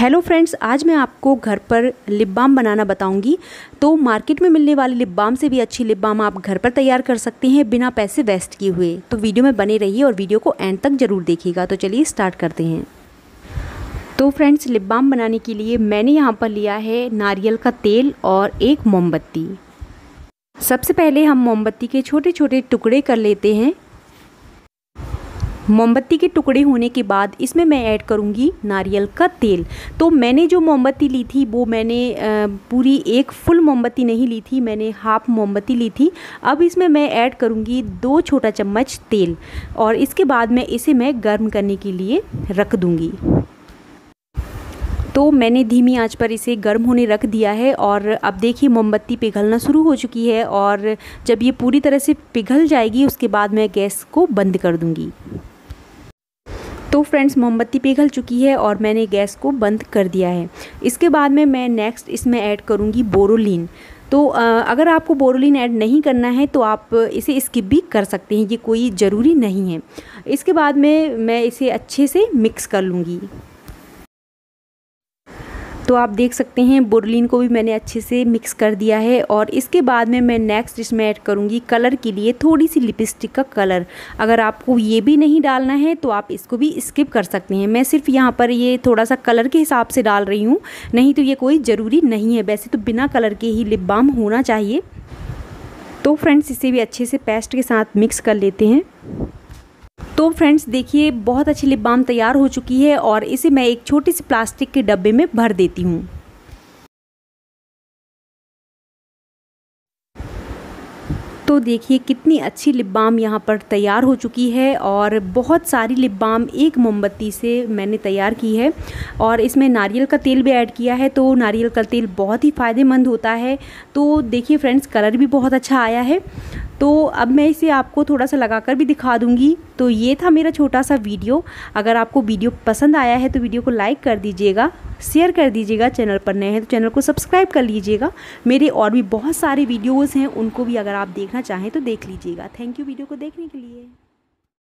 Hello friends आज मैं आपको घर पर लिप बाम बनाना बताऊँगी। तो मार्केट में मिलने वाले लिप बाम से भी अच्छी लिप बाम आप घर पर तैयार कर सकते हैं बिना पैसे वेस्ट किए हुए। तो वीडियो में बने रहिए और वीडियो को एंड तक ज़रूर देखिएगा। तो चलिए स्टार्ट करते हैं। तो फ्रेंड्स लिप बाम बनाने के लिए मैंने यहाँ पर लिया है नारियल का तेल और एक मोमबत्ती। सबसे पहले हम मोमबत्ती के छोटे छोटे टुकड़े कर लेते हैं। मोमबत्ती के टुकड़े होने के बाद इसमें मैं ऐड करूँगी नारियल का तेल। तो मैंने जो मोमबत्ती ली थी, वो मैंने पूरी एक फुल मोमबत्ती नहीं ली थी, मैंने हाफ़ मोमबत्ती ली थी। अब इसमें मैं ऐड करूँगी दो छोटा चम्मच तेल और इसके बाद में इसे मैं गर्म करने के लिए रख दूँगी। तो मैंने धीमी आँच पर इसे गर्म होने रख दिया है और अब देखिए मोमबत्ती पिघलना शुरू हो चुकी है और जब ये पूरी तरह से पिघल जाएगी, उसके बाद मैं गैस को बंद कर दूँगी। फ्रेंड्स मोमबत्ती पिघल चुकी है और मैंने गैस को बंद कर दिया है। इसके बाद में मैं नेक्स्ट इसमें ऐड करूँगी बोरोलिन। तो अगर आपको बोरोलिन ऐड नहीं करना है तो आप इसे स्किप भी कर सकते हैं। ये कोई ज़रूरी नहीं है। इसके बाद में मैं इसे अच्छे से मिक्स कर लूँगी। तो आप देख सकते हैं, बुरलिन को भी मैंने अच्छे से मिक्स कर दिया है और इसके बाद में मैं नेक्स्ट इसमें ऐड करूँगी कलर के लिए थोड़ी सी लिपस्टिक का कलर अगर आपको ये भी नहीं डालना है तो आप इसको भी स्किप कर सकते हैं। मैं सिर्फ़ यहाँ पर ये थोड़ा सा कलर के हिसाब से डाल रही हूँ, नहीं तो ये कोई ज़रूरी नहीं है। वैसे तो बिना कलर के ही लिप बाम होना चाहिए। तो फ्रेंड्स इसे भी अच्छे से पेस्ट के साथ मिक्स कर लेते हैं। तो फ्रेंड्स देखिए, बहुत अच्छी लिप बाम तैयार हो चुकी है और इसे मैं एक छोटी सी प्लास्टिक के डब्बे में भर देती हूँ। तो देखिए, कितनी अच्छी लिप बाम यहाँ पर तैयार हो चुकी है और बहुत सारी लिप बाम एक मोमबत्ती से मैंने तैयार की है और इसमें नारियल का तेल भी ऐड किया है तो नारियल का तेल बहुत ही फ़ायदेमंद होता है। तो देखिए फ्रेंड्स कलर भी बहुत अच्छा आया है तो अब मैं इसे आपको थोड़ा सा लगाकर भी दिखा दूँगी। तो ये था मेरा छोटा सा वीडियो। अगर आपको वीडियो पसंद आया है तो वीडियो को लाइक कर दीजिएगा, शेयर कर दीजिएगा, चैनल पर नए हैं तो चैनल को सब्सक्राइब कर लीजिएगा। मेरे और भी बहुत सारे वीडियोज़ हैं, उनको भी अगर आप देखना चाहें तो देख लीजिएगा। थैंक यू वीडियो को देखने के लिए।